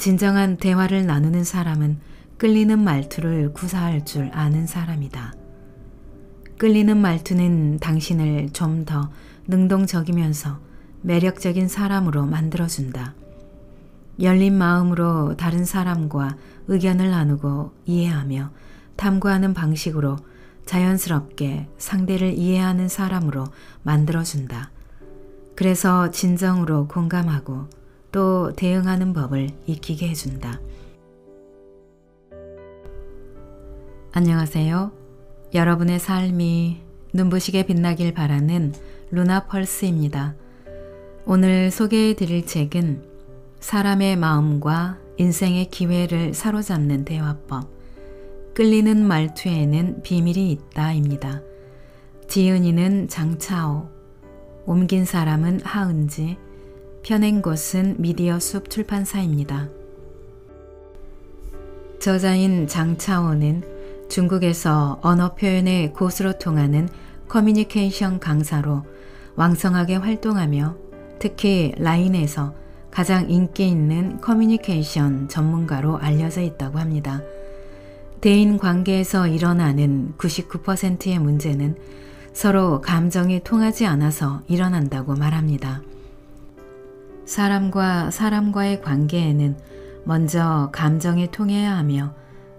진정한 대화를 나누는 사람은 끌리는 말투를 구사할 줄 아는 사람이다. 끌리는 말투는 당신을 좀 더 능동적이면서 매력적인 사람으로 만들어준다. 열린 마음으로 다른 사람과 의견을 나누고 이해하며 탐구하는 방식으로 자연스럽게 상대를 이해하는 사람으로 만들어준다. 그래서 진정으로 공감하고 또 대응하는 법을 익히게 해준다. 안녕하세요. 여러분의 삶이 눈부시게 빛나길 바라는 루나 펄스입니다. 오늘 소개해 드릴 책은 사람의 마음과 인생의 기회를 사로잡는 대화법, 끌리는 말투에는 비밀이 있다입니다. 지은이는 장차오, 옮긴 사람은 하은지, 펴낸 곳은 미디어 숲 출판사입니다. 저자인 장차오는 중국에서 언어 표현의 고수로 통하는 커뮤니케이션 강사로 왕성하게 활동하며 특히 라인에서 가장 인기 있는 커뮤니케이션 전문가로 알려져 있다고 합니다. 대인 관계에서 일어나는 99%의 문제는 서로 감정이 통하지 않아서 일어난다고 말합니다. 사람과 사람과의 관계에는 먼저 감정이 통해야 하며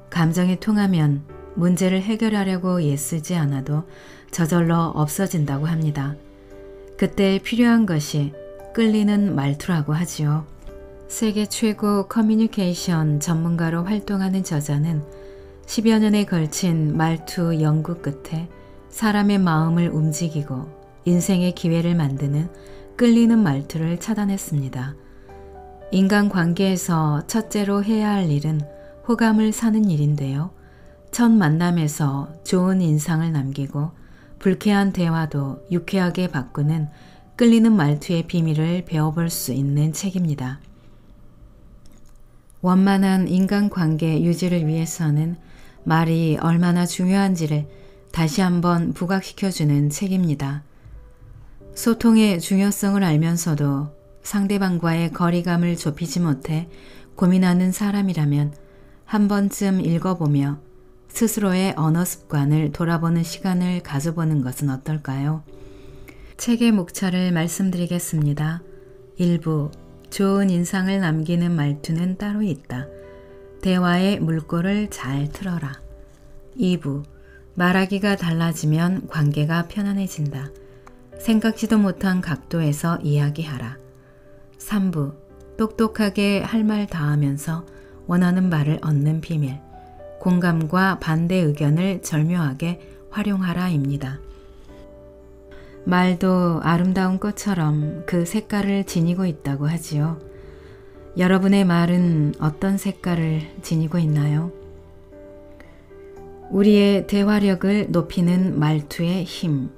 감정이 통하면 문제를 해결하려고 애쓰지 않아도 저절로 없어진다고 합니다. 그때 필요한 것이 끌리는 말투라고 하지요. 세계 최고 커뮤니케이션 전문가로 활동하는 저자는 10여 년에 걸친 말투 연구 끝에 사람의 마음을 움직이고 인생의 기회를 만드는 끌리는 말투를 차단했습니다. 인간 관계에서 첫째로 해야 할 일은 호감을 사는 일인데요. 첫 만남에서 좋은 인상을 남기고 불쾌한 대화도 유쾌하게 바꾸는 끌리는 말투의 비밀을 배워볼 수 있는 책입니다. 원만한 인간관계 유지를 위해서는 말이 얼마나 중요한지를 다시 한번 부각시켜주는 책입니다. 소통의 중요성을 알면서도 상대방과의 거리감을 좁히지 못해 고민하는 사람이라면 한 번쯤 읽어보며 스스로의 언어 습관을 돌아보는 시간을 가져보는 것은 어떨까요? 책의 목차를 말씀드리겠습니다. 1부 좋은 인상을 남기는 말투는 따로 있다. 대화의 물꼬를 잘 틀어라. 2부 말하기가 달라지면 관계가 편안해진다. 생각지도 못한 각도에서 이야기하라. 3부 똑똑하게 할 말 다하면서 원하는 말을 얻는 비밀. 공감과 반대 의견을 절묘하게 활용하라입니다. 말도 아름다운 꽃처럼 그 색깔을 지니고 있다고 하지요. 여러분의 말은 어떤 색깔을 지니고 있나요? 우리의 대화력을 높이는 말투의 힘,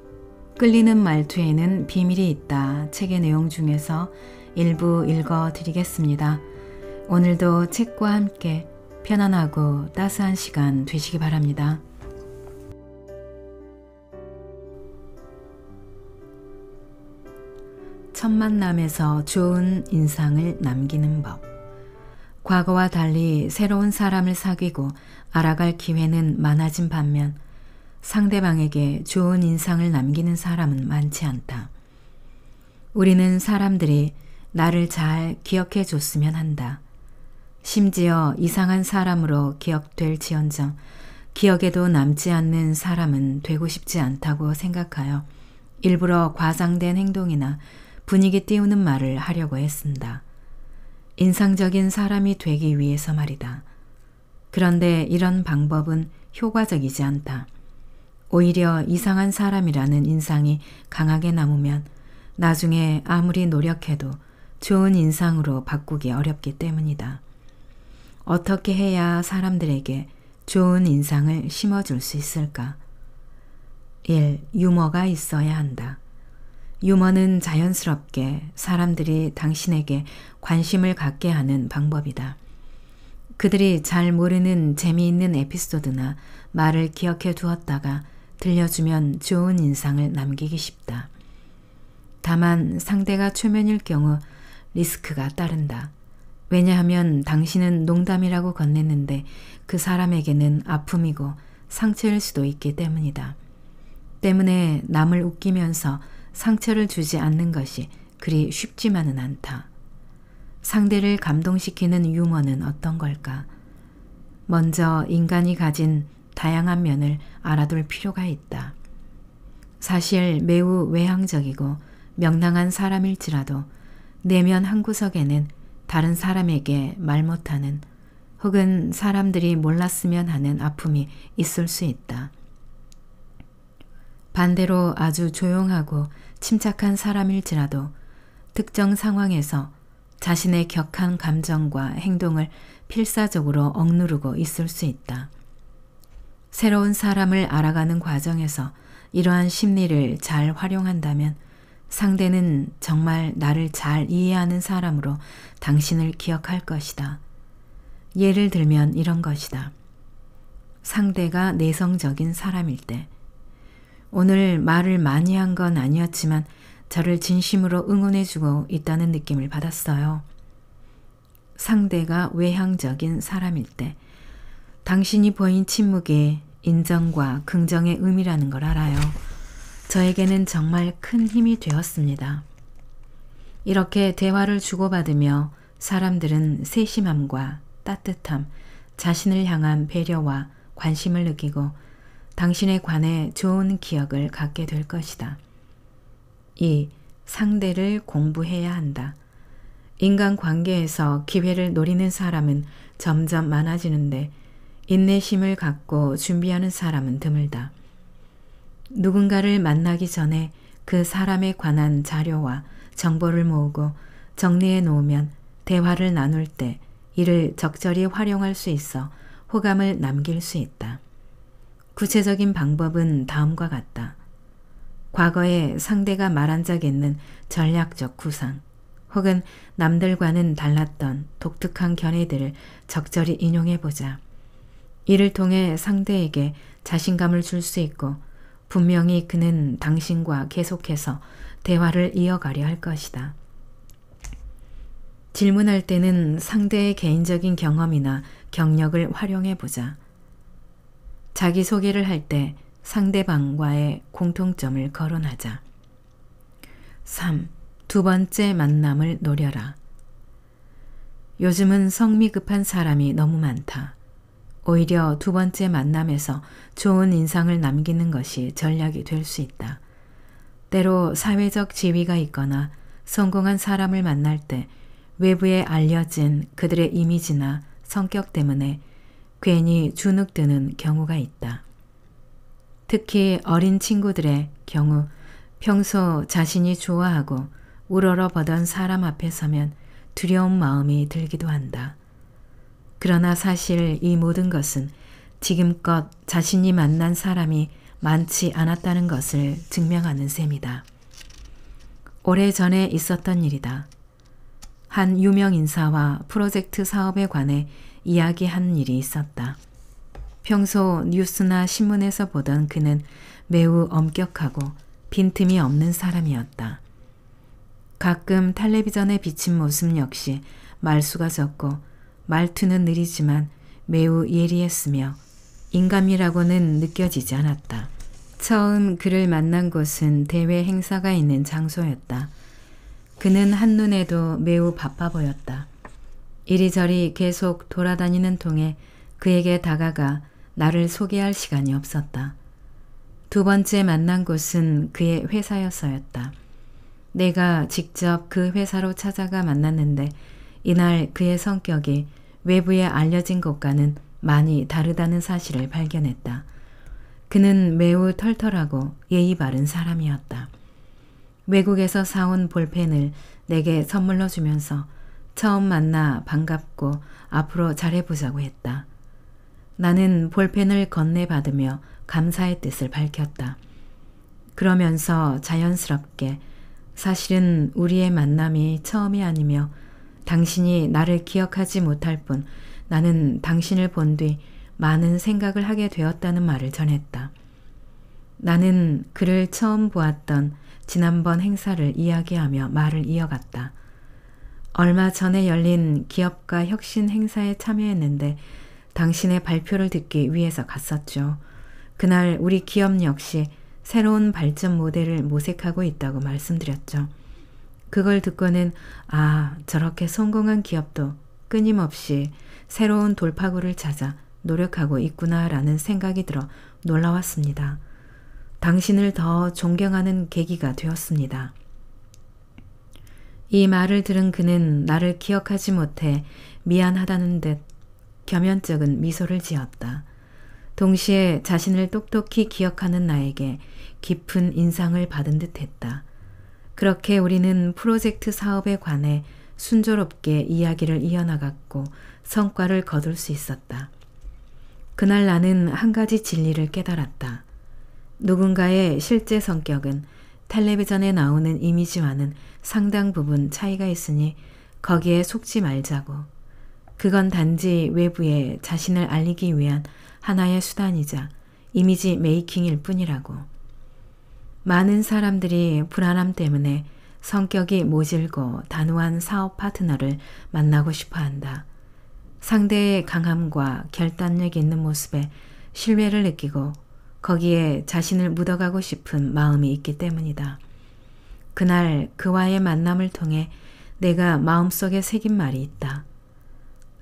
끌리는 말투에는 비밀이 있다. 책의 내용 중에서 일부 읽어 드리겠습니다. 오늘도 책과 함께 편안하고 따스한 시간 되시기 바랍니다. 첫 만남에서 좋은 인상을 남기는 법. 과거와 달리 새로운 사람을 사귀고 알아갈 기회는 많아진 반면 상대방에게 좋은 인상을 남기는 사람은 많지 않다. 우리는 사람들이 나를 잘 기억해 줬으면 한다. 심지어 이상한 사람으로 기억될 지언정 기억에도 남지 않는 사람은 되고 싶지 않다고 생각하여 일부러 과장된 행동이나 분위기 띄우는 말을 하려고 했습니다. 인상적인 사람이 되기 위해서 말이다. 그런데 이런 방법은 효과적이지 않다. 오히려 이상한 사람이라는 인상이 강하게 남으면 나중에 아무리 노력해도 좋은 인상으로 바꾸기 어렵기 때문이다. 어떻게 해야 사람들에게 좋은 인상을 심어줄 수 있을까? 1. 유머가 있어야 한다. 유머는 자연스럽게 사람들이 당신에게 관심을 갖게 하는 방법이다. 그들이 잘 모르는 재미있는 에피소드나 말을 기억해 두었다가 들려주면 좋은 인상을 남기기 쉽다. 다만 상대가 초면일 경우 리스크가 따른다. 왜냐하면 당신은 농담이라고 건넸는데 그 사람에게는 아픔이고 상처일 수도 있기 때문이다. 때문에 남을 웃기면서 상처를 주지 않는 것이 그리 쉽지만은 않다. 상대를 감동시키는 유머는 어떤 걸까? 먼저 인간이 가진 다양한 면을 알아둘 필요가 있다. 사실 매우 외향적이고 명랑한 사람일지라도 내면 한구석에는 다른 사람에게 말 못하는 혹은 사람들이 몰랐으면 하는 아픔이 있을 수 있다. 반대로 아주 조용하고 침착한 사람일지라도 특정 상황에서 자신의 격한 감정과 행동을 필사적으로 억누르고 있을 수 있다. 새로운 사람을 알아가는 과정에서 이러한 심리를 잘 활용한다면 상대는 정말 나를 잘 이해하는 사람으로 당신을 기억할 것이다. 예를 들면 이런 것이다. 상대가 내성적인 사람일 때, 오늘 말을 많이 한 건 아니었지만 저를 진심으로 응원해주고 있다는 느낌을 받았어요. 상대가 외향적인 사람일 때, 당신이 보인 침묵에 인정과 긍정의 의미라는 걸 알아요. 저에게는 정말 큰 힘이 되었습니다. 이렇게 대화를 주고받으며 사람들은 세심함과 따뜻함, 자신을 향한 배려와 관심을 느끼고 당신에 관해 좋은 기억을 갖게 될 것이다. 이 상대를 공부해야 한다. 인간 관계에서 기회를 노리는 사람은 점점 많아지는데 인내심을 갖고 준비하는 사람은 드물다. 누군가를 만나기 전에 그 사람에 관한 자료와 정보를 모으고 정리해 놓으면 대화를 나눌 때 이를 적절히 활용할 수 있어 호감을 남길 수 있다. 구체적인 방법은 다음과 같다. 과거에 상대가 말한 적 있는 전략적 구상 혹은 남들과는 달랐던 독특한 견해들을 적절히 인용해 보자. 이를 통해 상대에게 자신감을 줄 수 있고 분명히 그는 당신과 계속해서 대화를 이어가려 할 것이다. 질문할 때는 상대의 개인적인 경험이나 경력을 활용해 보자. 자기소개를 할 때 상대방과의 공통점을 거론하자. 3. 두 번째 만남을 노려라. 요즘은 성미 급한 사람이 너무 많다. 오히려 두 번째 만남에서 좋은 인상을 남기는 것이 전략이 될 수 있다. 때로 사회적 지위가 있거나 성공한 사람을 만날 때 외부에 알려진 그들의 이미지나 성격 때문에 괜히 주눅드는 경우가 있다. 특히 어린 친구들의 경우 평소 자신이 좋아하고 우러러 보던 사람 앞에 서면 두려운 마음이 들기도 한다. 그러나 사실 이 모든 것은 지금껏 자신이 만난 사람이 많지 않았다는 것을 증명하는 셈이다. 오래전에 있었던 일이다. 한 유명 인사와 프로젝트 사업에 관해 이야기한 일이 있었다. 평소 뉴스나 신문에서 보던 그는 매우 엄격하고 빈틈이 없는 사람이었다. 가끔 텔레비전에 비친 모습 역시 말수가 적고 말투는 느리지만 매우 예리했으며 인감이라고는 느껴지지 않았다. 처음 그를 만난 곳은 대회 행사가 있는 장소였다. 그는 한눈에도 매우 바빠 보였다. 이리저리 계속 돌아다니는 통에 그에게 다가가 나를 소개할 시간이 없었다. 두 번째 만난 곳은 그의 회사였어였다. 내가 직접 그 회사로 찾아가 만났는데 이날 그의 성격이 외부에 알려진 것과는 많이 다르다는 사실을 발견했다. 그는 매우 털털하고 예의 바른 사람이었다. 외국에서 사온 볼펜을 내게 선물로 주면서 처음 만나 반갑고 앞으로 잘해보자고 했다. 나는 볼펜을 건네받으며 감사의 뜻을 밝혔다. 그러면서 자연스럽게 사실은 우리의 만남이 처음이 아니며 당신이 나를 기억하지 못할 뿐 나는 당신을 본 뒤 많은 생각을 하게 되었다는 말을 전했다. 나는 그를 처음 보았던 지난번 행사를 이야기하며 말을 이어갔다. 얼마 전에 열린 기업가 혁신 행사에 참여했는데 당신의 발표를 듣기 위해서 갔었죠. 그날 우리 기업 역시 새로운 발전 모델을 모색하고 있다고 말씀드렸죠. 그걸 듣고는 아, 저렇게 성공한 기업도 끊임없이 새로운 돌파구를 찾아 노력하고 있구나라는 생각이 들어 놀라웠습니다. 당신을 더 존경하는 계기가 되었습니다. 이 말을 들은 그는 나를 기억하지 못해 미안하다는 듯 겸연쩍은 미소를 지었다. 동시에 자신을 똑똑히 기억하는 나에게 깊은 인상을 받은 듯 했다. 그렇게 우리는 프로젝트 사업에 관해 순조롭게 이야기를 이어나갔고 성과를 거둘 수 있었다. 그날 나는 한 가지 진리를 깨달았다. 누군가의 실제 성격은 텔레비전에 나오는 이미지와는 상당 부분 차이가 있으니 거기에 속지 말자고. 그건 단지 외부에 자신을 알리기 위한 하나의 수단이자 이미지 메이킹일 뿐이라고. 많은 사람들이 불안함 때문에 성격이 모질고 단호한 사업 파트너를 만나고 싶어 한다. 상대의 강함과 결단력 있는 모습에 신뢰를 느끼고 거기에 자신을 묻어가고 싶은 마음이 있기 때문이다. 그날 그와의 만남을 통해 내가 마음속에 새긴 말이 있다.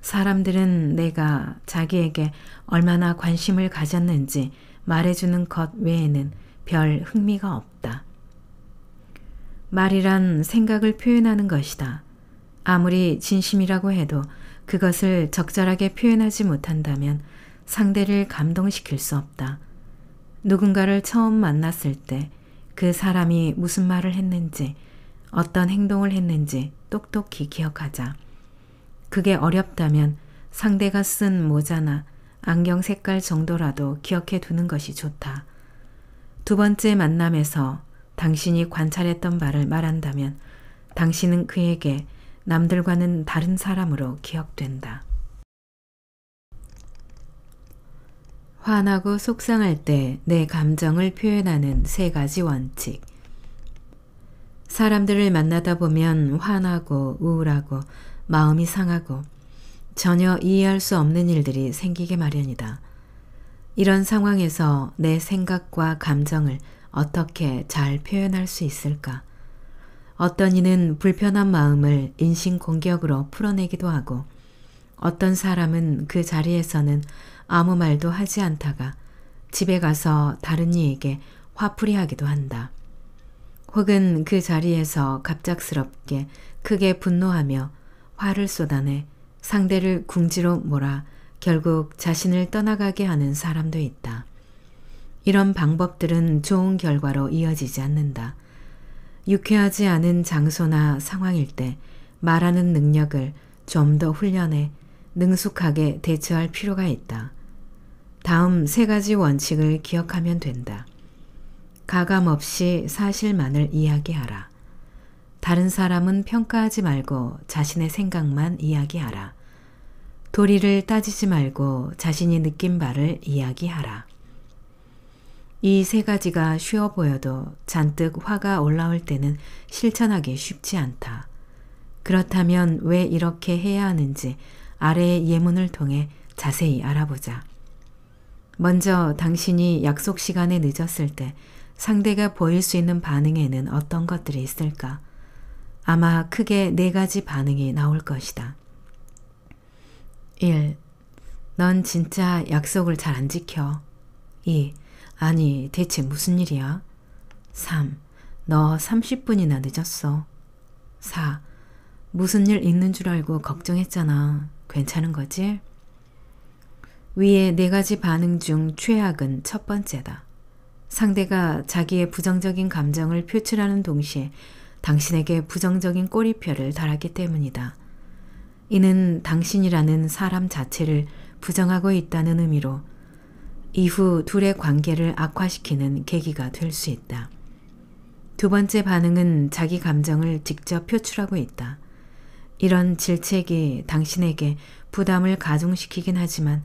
사람들은 내가 자기에게 얼마나 관심을 가졌는지 말해주는 것 외에는 별 흥미가 없다. 말이란 생각을 표현하는 것이다. 아무리 진심이라고 해도 그것을 적절하게 표현하지 못한다면 상대를 감동시킬 수 없다. 누군가를 처음 만났을 때 그 사람이 무슨 말을 했는지, 어떤 행동을 했는지 똑똑히 기억하자. 그게 어렵다면 상대가 쓴 모자나 안경 색깔 정도라도 기억해 두는 것이 좋다. 두 번째 만남에서 당신이 관찰했던 바를 말한다면 당신은 그에게 남들과는 다른 사람으로 기억된다. 화나고 속상할 때 내 감정을 표현하는 세 가지 원칙. 사람들을 만나다 보면 화나고 우울하고 마음이 상하고 전혀 이해할 수 없는 일들이 생기게 마련이다. 이런 상황에서 내 생각과 감정을 어떻게 잘 표현할 수 있을까? 어떤 이는 불편한 마음을 인신공격으로 풀어내기도 하고 어떤 사람은 그 자리에서는 아무 말도 하지 않다가 집에 가서 다른 이에게 화풀이 하기도 한다. 혹은 그 자리에서 갑작스럽게 크게 분노하며 화를 쏟아내 상대를 궁지로 몰아 결국 자신을 떠나가게 하는 사람도 있다. 이런 방법들은 좋은 결과로 이어지지 않는다. 유쾌하지 않은 장소나 상황일 때 말하는 능력을 좀 더 훈련해 능숙하게 대처할 필요가 있다. 다음 세 가지 원칙을 기억하면 된다. 가감 없이 사실만을 이야기하라. 다른 사람은 평가하지 말고 자신의 생각만 이야기하라. 도리를 따지지 말고 자신이 느낀 바를 이야기하라. 이 세 가지가 쉬워 보여도 잔뜩 화가 올라올 때는 실천하기 쉽지 않다. 그렇다면 왜 이렇게 해야 하는지 아래의 예문을 통해 자세히 알아보자. 먼저 당신이 약속 시간에 늦었을 때 상대가 보일 수 있는 반응에는 어떤 것들이 있을까? 아마 크게 네 가지 반응이 나올 것이다. 1. 넌 진짜 약속을 잘 안 지켜. 2. 아니, 대체 무슨 일이야? 3. 너 30분이나 늦었어. 4. 무슨 일 있는 줄 알고 걱정했잖아. 괜찮은 거지? 위의 네 가지 반응 중 최악은 첫 번째다. 상대가 자기의 부정적인 감정을 표출하는 동시에 당신에게 부정적인 꼬리표를 달았기 때문이다. 이는 당신이라는 사람 자체를 부정하고 있다는 의미로 이후 둘의 관계를 악화시키는 계기가 될 수 있다. 두 번째 반응은 자기 감정을 직접 표출하고 있다. 이런 질책이 당신에게 부담을 가중시키긴 하지만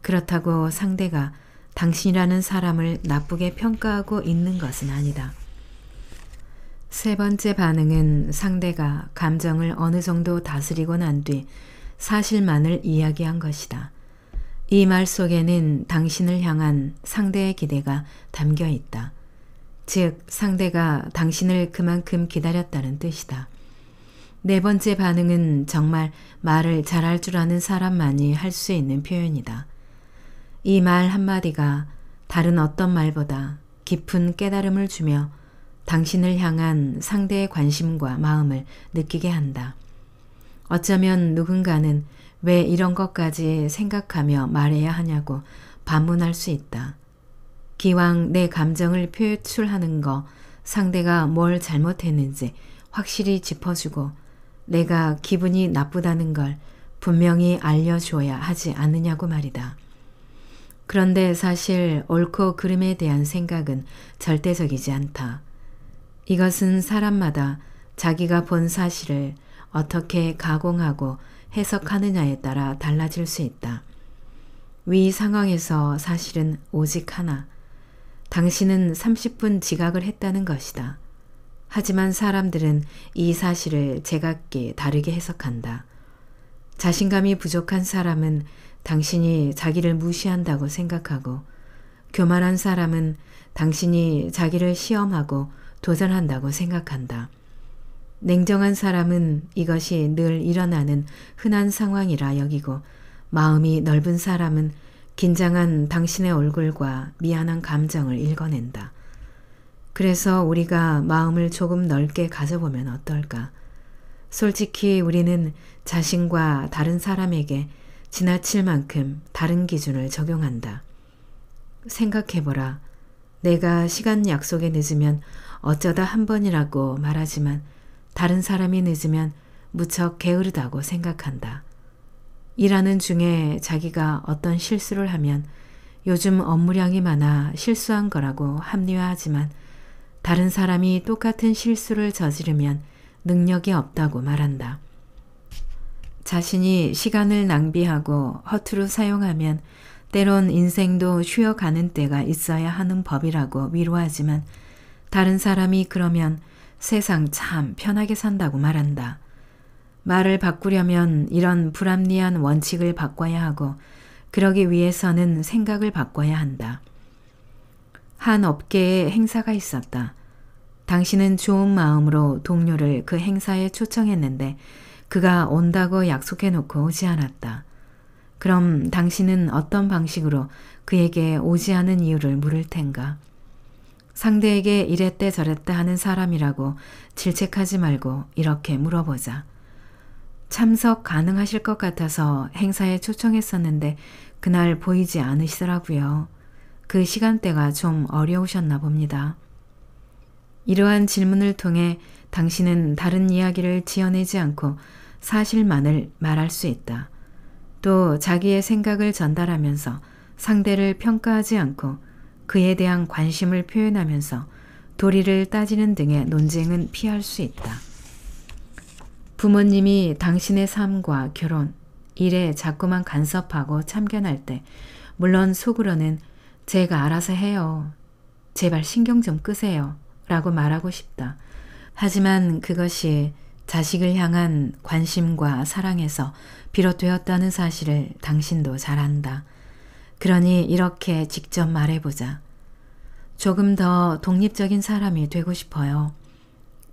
그렇다고 상대가 당신이라는 사람을 나쁘게 평가하고 있는 것은 아니다. 세세 번째 반응은 상대가 감정을 어느 정도 다스리고 난 뒤 사실만을 이야기한 것이다. 이 말 속에는 당신을 향한 상대의 기대가 담겨 있다. 즉, 상대가 당신을 그만큼 기다렸다는 뜻이다. 네 번째 반응은 정말 말을 잘할 줄 아는 사람만이 할 수 있는 표현이다. 이 말 한마디가 다른 어떤 말보다 깊은 깨달음을 주며 당신을 향한 상대의 관심과 마음을 느끼게 한다. 어쩌면 누군가는 왜 이런 것까지 생각하며 말해야 하냐고 반문할 수 있다. 기왕 내 감정을 표출하는 거 상대가 뭘 잘못했는지 확실히 짚어주고 내가 기분이 나쁘다는 걸 분명히 알려줘야 하지 않느냐고 말이다. 그런데 사실 옳고 그름에 대한 생각은 절대적이지 않다. 이것은 사람마다 자기가 본 사실을 어떻게 가공하고 해석하느냐에 따라 달라질 수 있다. 위 상황에서 사실은 오직 하나. 당신은 30분 지각을 했다는 것이다. 하지만 사람들은 이 사실을 제각기 다르게 해석한다. 자신감이 부족한 사람은 당신이 자기를 무시한다고 생각하고 교만한 사람은 당신이 자기를 시험하고 도전한다고 생각한다. 냉정한 사람은 이것이 늘 일어나는 흔한 상황이라 여기고 마음이 넓은 사람은 긴장한 당신의 얼굴과 미안한 감정을 읽어낸다. 그래서 우리가 마음을 조금 넓게 가져보면 어떨까? 솔직히 우리는 자신과 다른 사람에게 지나칠 만큼 다른 기준을 적용한다. 생각해보라. 내가 시간 약속에 늦으면 어쩌다 한 번이라고 말하지만 다른 사람이 늦으면 무척 게으르다고 생각한다. 일하는 중에 자기가 어떤 실수를 하면 요즘 업무량이 많아 실수한 거라고 합리화하지만 다른 사람이 똑같은 실수를 저지르면 능력이 없다고 말한다. 자신이 시간을 낭비하고 허투루 사용하면 때론 인생도 쉬어가는 때가 있어야 하는 법이라고 위로하지만 다른 사람이 그러면 세상 참 편하게 산다고 말한다. 말을 바꾸려면 이런 불합리한 원칙을 바꿔야 하고 그러기 위해서는 생각을 바꿔야 한다. 한 업계에 행사가 있었다. 당신은 좋은 마음으로 동료를 그 행사에 초청했는데 그가 온다고 약속해 놓고 오지 않았다. 그럼 당신은 어떤 방식으로 그에게 오지 않은 이유를 물을 텐가? 상대에게 이랬대 저랬다 하는 사람이라고 질책하지 말고 이렇게 물어보자. 참석 가능하실 것 같아서 행사에 초청했었는데 그날 보이지 않으시더라고요. 그 시간대가 좀 어려우셨나 봅니다. 이러한 질문을 통해 당신은 다른 이야기를 지어내지 않고 사실만을 말할 수 있다. 또 자기의 생각을 전달하면서 상대를 평가하지 않고 그에 대한 관심을 표현하면서 도리를 따지는 등의 논쟁은 피할 수 있다. 부모님이 당신의 삶과 결혼, 일에 자꾸만 간섭하고 참견할 때 물론 속으로는 제가 알아서 해요. 제발 신경 좀 끄세요. 라고 말하고 싶다. 하지만 그것이 자식을 향한 관심과 사랑에서 비롯되었다는 사실을 당신도 잘 안다. 그러니 이렇게 직접 말해보자. 조금 더 독립적인 사람이 되고 싶어요.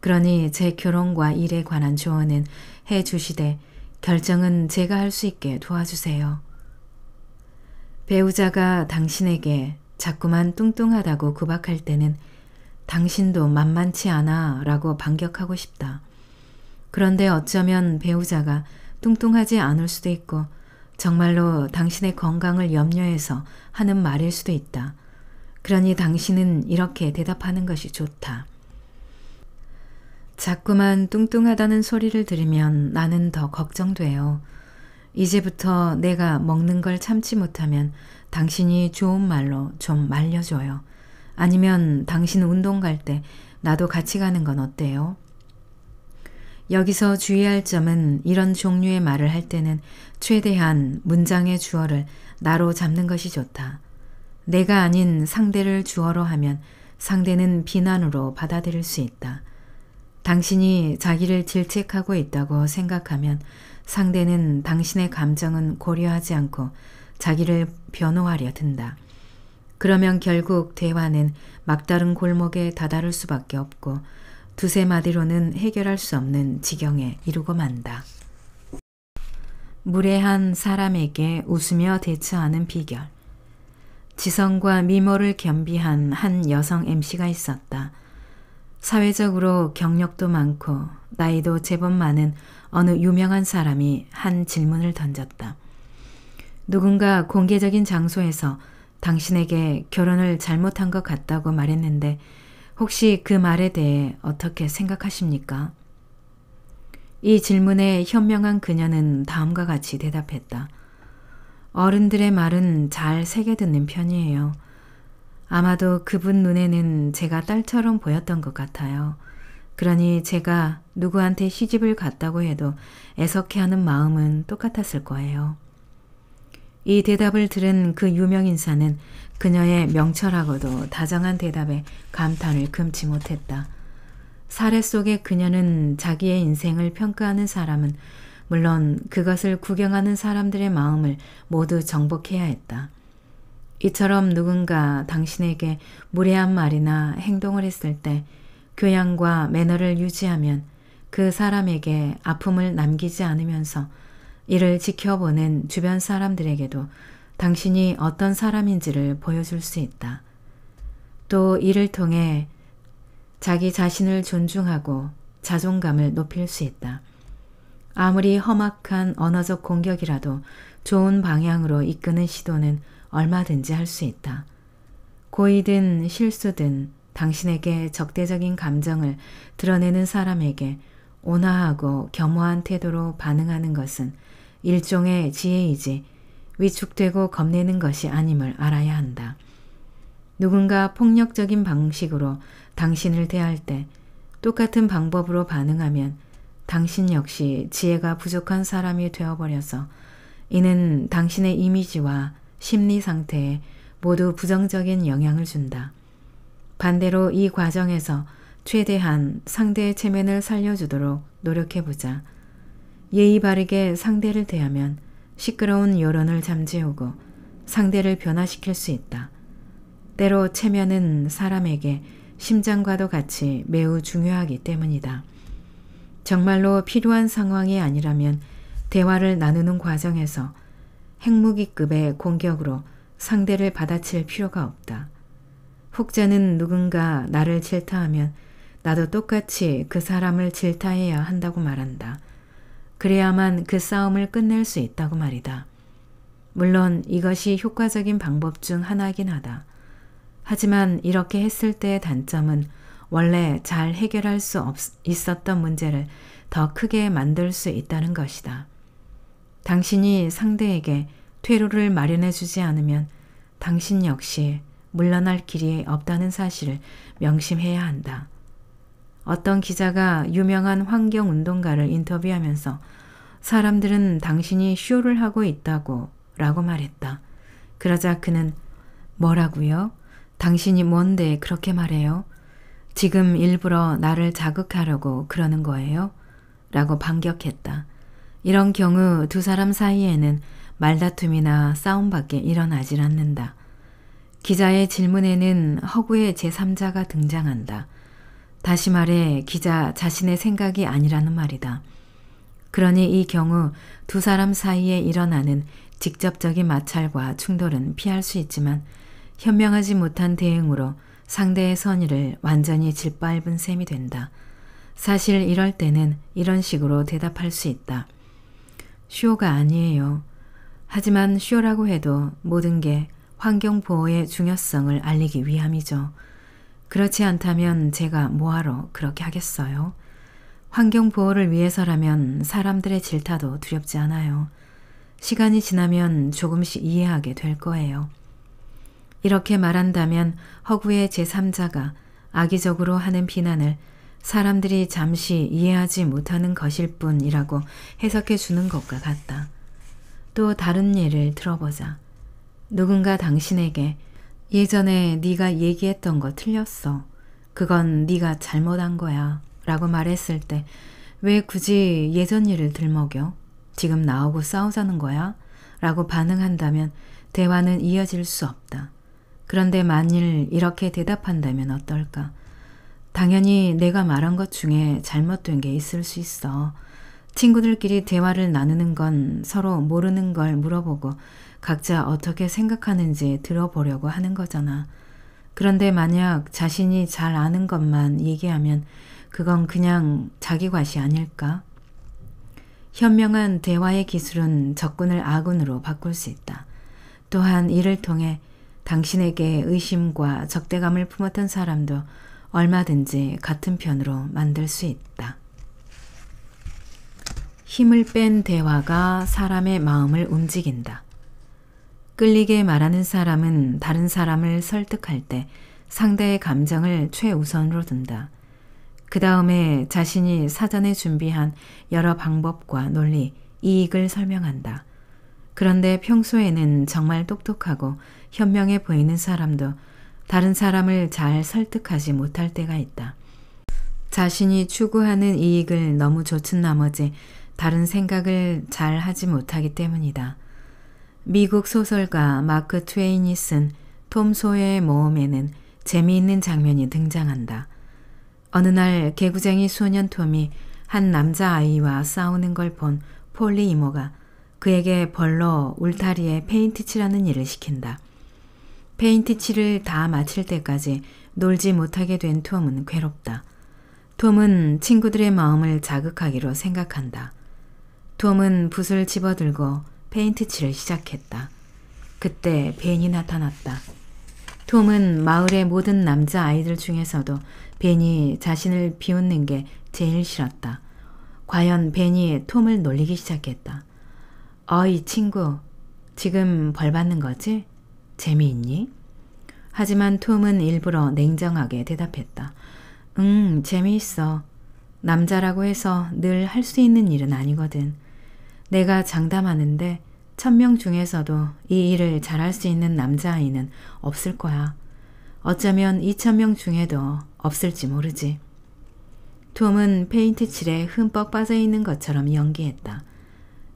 그러니 제 결혼과 일에 관한 조언은 해 주시되 결정은 제가 할 수 있게 도와주세요. 배우자가 당신에게 자꾸만 뚱뚱하다고 구박할 때는 당신도 만만치 않아 라고 반격하고 싶다. 그런데 어쩌면 배우자가 뚱뚱하지 않을 수도 있고 정말로 당신의 건강을 염려해서 하는 말일 수도 있다. 그러니 당신은 이렇게 대답하는 것이 좋다. 자꾸만 뚱뚱하다는 소리를 들으면 나는 더 걱정돼요. 이제부터 내가 먹는 걸 참지 못하면 당신이 좋은 말로 좀 말려줘요. 아니면 당신 운동 갈 때 나도 같이 가는 건 어때요? 여기서 주의할 점은 이런 종류의 말을 할 때는 최대한 문장의 주어를 나로 잡는 것이 좋다. 내가 아닌 상대를 주어로 하면 상대는 비난으로 받아들일 수 있다. 당신이 자기를 질책하고 있다고 생각하면 상대는 당신의 감정은 고려하지 않고 자기를 변호하려 든다. 그러면 결국 대화는 막다른 골목에 다다를 수밖에 없고 두세 마디로는 해결할 수 없는 지경에 이르고 만다. 무례한 사람에게 웃으며 대처하는 비결. 지성과 미모를 겸비한 한 여성 MC가 있었다. 사회적으로 경력도 많고 나이도 제법 많은 어느 유명한 사람이 한 질문을 던졌다. 누군가 공개적인 장소에서 당신에게 결혼을 잘못한 것 같다고 말했는데 혹시 그 말에 대해 어떻게 생각하십니까? 이 질문에 현명한 그녀는 다음과 같이 대답했다. 어른들의 말은 잘 새겨 듣는 편이에요. 아마도 그분 눈에는 제가 딸처럼 보였던 것 같아요. 그러니 제가 누구한테 시집을 갔다고 해도 애석해하는 마음은 똑같았을 거예요. 이 대답을 들은 그 유명인사는 그녀의 명철하고도 다정한 대답에 감탄을 금치 못했다. 사례 속에 그녀는 자기의 인생을 평가하는 사람은 물론 그것을 구경하는 사람들의 마음을 모두 정복해야 했다. 이처럼 누군가 당신에게 무례한 말이나 행동을 했을 때 교양과 매너를 유지하면 그 사람에게 아픔을 남기지 않으면서 이를 지켜보는 주변 사람들에게도 당신이 어떤 사람인지를 보여줄 수 있다. 또 이를 통해 자기 자신을 존중하고 자존감을 높일 수 있다. 아무리 험악한 언어적 공격이라도 좋은 방향으로 이끄는 시도는 얼마든지 할 수 있다. 고의든 실수든 당신에게 적대적인 감정을 드러내는 사람에게 온화하고 겸허한 태도로 반응하는 것은 일종의 지혜이지 위축되고 겁내는 것이 아님을 알아야 한다. 누군가 폭력적인 방식으로 당신을 대할 때 똑같은 방법으로 반응하면 당신 역시 지혜가 부족한 사람이 되어버려서 이는 당신의 이미지와 심리 상태에 모두 부정적인 영향을 준다. 반대로 이 과정에서 최대한 상대의 체면을 살려주도록 노력해보자. 예의 바르게 상대를 대하면 시끄러운 여론을 잠재우고 상대를 변화시킬 수 있다. 때로 체면은 사람에게 심장과도 같이 매우 중요하기 때문이다. 정말로 필요한 상황이 아니라면 대화를 나누는 과정에서 핵무기급의 공격으로 상대를 받아칠 필요가 없다. 혹자는 누군가 나를 질타하면 나도 똑같이 그 사람을 질타해야 한다고 말한다. 그래야만 그 싸움을 끝낼 수 있다고 말이다. 물론 이것이 효과적인 방법 중 하나이긴 하다. 하지만 이렇게 했을 때의 단점은 원래 잘 해결할 수 없, 있었던 문제를 더 크게 만들 수 있다는 것이다. 당신이 상대에게 퇴로를 마련해 주지 않으면 당신 역시 물러날 길이 없다는 사실을 명심해야 한다. 어떤 기자가 유명한 환경 운동가를 인터뷰하면서 사람들은 당신이 쇼를 하고 있다고 라고 말했다. 그러자 그는 뭐라고요? 당신이 뭔데 그렇게 말해요? 지금 일부러 나를 자극하려고 그러는 거예요? 라고 반격했다. 이런 경우 두 사람 사이에는 말다툼이나 싸움밖에 일어나질 않는다. 기자의 질문에는 허구의 제3자가 등장한다. 다시 말해 기자 자신의 생각이 아니라는 말이다. 그러니 이 경우 두 사람 사이에 일어나는 직접적인 마찰과 충돌은 피할 수 있지만 현명하지 못한 대응으로 상대의 선의를 완전히 짓밟은 셈이 된다. 사실 이럴 때는 이런 식으로 대답할 수 있다. 쇼가 아니에요. 하지만 쇼라고 해도 모든 게 환경 보호의 중요성을 알리기 위함이죠. 그렇지 않다면 제가 뭐하러 그렇게 하겠어요? 환경 보호를 위해서라면 사람들의 질타도 두렵지 않아요. 시간이 지나면 조금씩 이해하게 될 거예요. 이렇게 말한다면 허구의 제3자가 악의적으로 하는 비난을 사람들이 잠시 이해하지 못하는 것일 뿐이라고 해석해 주는 것과 같다. 또 다른 예를 들어보자. 누군가 당신에게 예전에 네가 얘기했던 거 틀렸어. 그건 네가 잘못한 거야. 라고 말했을 때 왜 굳이 예전 일을 들먹여? 지금 나오고 싸우자는 거야? 라고 반응한다면 대화는 이어질 수 없다. 그런데 만일 이렇게 대답한다면 어떨까? 당연히 내가 말한 것 중에 잘못된 게 있을 수 있어. 친구들끼리 대화를 나누는 건 서로 모르는 걸 물어보고 각자 어떻게 생각하는지 들어보려고 하는 거잖아. 그런데 만약 자신이 잘 아는 것만 얘기하면 그건 그냥 자기 과시 아닐까? 현명한 대화의 기술은 적군을 아군으로 바꿀 수 있다. 또한 이를 통해 당신에게 의심과 적대감을 품었던 사람도 얼마든지 같은 편으로 만들 수 있다. 힘을 뺀 대화가 사람의 마음을 움직인다. 끌리게 말하는 사람은 다른 사람을 설득할 때 상대의 감정을 최우선으로 둔다. 그 다음에 자신이 사전에 준비한 여러 방법과 논리, 이익을 설명한다. 그런데 평소에는 정말 똑똑하고 현명해 보이는 사람도 다른 사람을 잘 설득하지 못할 때가 있다. 자신이 추구하는 이익을 너무 좇은 나머지 다른 생각을 잘 하지 못하기 때문이다. 미국 소설가 마크 트웨인이 쓴 톰 소여의 모험에는 재미있는 장면이 등장한다. 어느 날 개구쟁이 소년 톰이 한 남자아이와 싸우는 걸 본 폴리 이모가 그에게 벌로 울타리에 페인트 칠하는 일을 시킨다. 페인트 칠을 다 마칠 때까지 놀지 못하게 된 톰은 괴롭다. 톰은 친구들의 마음을 자극하기로 생각한다. 톰은 붓을 집어들고 페인트 칠을 시작했다. 그때 벤이 나타났다. 톰은 마을의 모든 남자 아이들 중에서도 벤이 자신을 비웃는 게 제일 싫었다. 과연 벤이 톰을 놀리기 시작했다. 어이 친구, 지금 벌 받는 거지? 재미있니? 하지만 톰은 일부러 냉정하게 대답했다. 응, 재미있어. 남자라고 해서 늘 할 수 있는 일은 아니거든. 내가 장담하는데 천명 중에서도 이 일을 잘할 수 있는 남자아이는 없을 거야. 어쩌면 이천 명 중에도 없을지 모르지. 톰은 페인트 칠에 흠뻑 빠져 있는 것처럼 연기했다.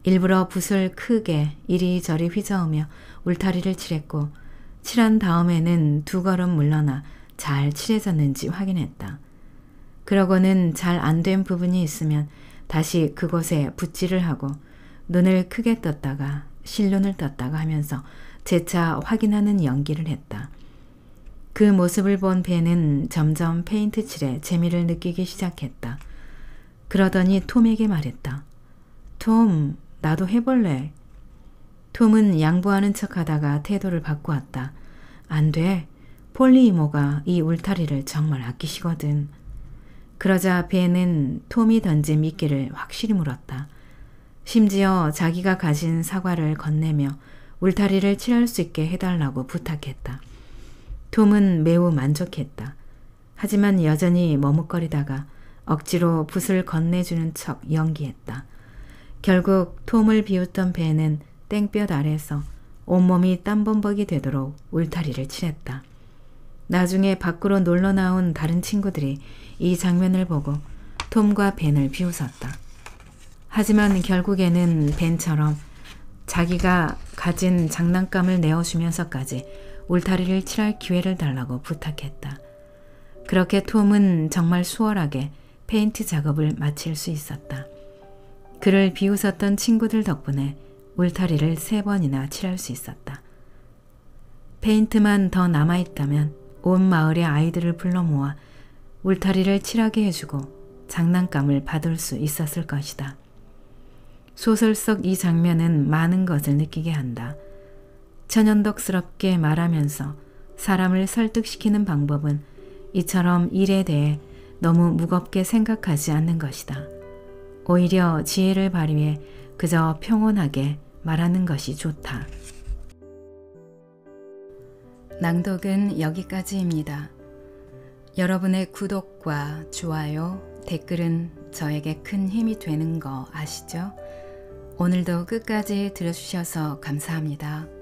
일부러 붓을 크게 이리저리 휘저으며 울타리를 칠했고 칠한 다음에는 두 걸음 물러나 잘 칠해졌는지 확인했다. 그러고는 잘 안 된 부분이 있으면 다시 그곳에 붓질을 하고 눈을 크게 떴다가 실눈을 떴다가 하면서 재차 확인하는 연기를 했다. 그 모습을 본 벤은 점점 페인트 칠에 재미를 느끼기 시작했다. 그러더니 톰에게 말했다. 톰, 나도 해볼래. 톰은 양보하는 척 하다가 태도를 바꾸었다. 안 돼. 폴리 이모가 이 울타리를 정말 아끼시거든. 그러자 벤은 톰이 던진 미끼를 확실히 물었다. 심지어 자기가 가진 사과를 건네며 울타리를 칠할 수 있게 해달라고 부탁했다. 톰은 매우 만족했다. 하지만 여전히 머뭇거리다가 억지로 붓을 건네주는 척 연기했다. 결국 톰을 비웃던 배는 땡볕 아래서 온몸이 땀범벅이 되도록 울타리를 칠했다. 나중에 밖으로 놀러 나온 다른 친구들이 이 장면을 보고 톰과 벤을 비웃었다. 하지만 결국에는 벤처럼 자기가 가진 장난감을 내어주면서까지 울타리를 칠할 기회를 달라고 부탁했다. 그렇게 톰은 정말 수월하게 페인트 작업을 마칠 수 있었다. 그를 비웃었던 친구들 덕분에 울타리를 세 번이나 칠할 수 있었다. 페인트만 더 남아있다면 온 마을의 아이들을 불러 모아 울타리를 칠하게 해주고 장난감을 받을 수 있었을 것이다. 소설 속 이 장면은 많은 것을 느끼게 한다. 천연덕스럽게 말하면서 사람을 설득시키는 방법은 이처럼 일에 대해 너무 무겁게 생각하지 않는 것이다. 오히려 지혜를 발휘해 그저 평온하게 말하는 것이 좋다. 낭독은 여기까지입니다. 여러분의 구독과 좋아요, 댓글은 저에게 큰 힘이 되는 거 아시죠? 오늘도 끝까지 들어주셔서 감사합니다.